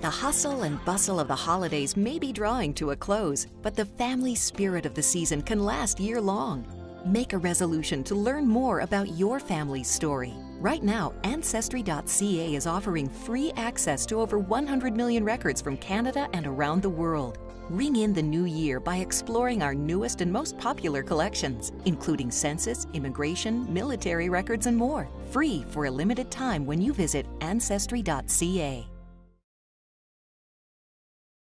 The hustle and bustle of the holidays may be drawing to a close, but the family spirit of the season can last year long. Make a resolution to learn more about your family's story. Right now, Ancestry.ca is offering free access to over 100 million records from Canada and around the world. Ring in the new year by exploring our newest and most popular collections, including census, immigration, military records, and more. Free for a limited time when you visit Ancestry.ca.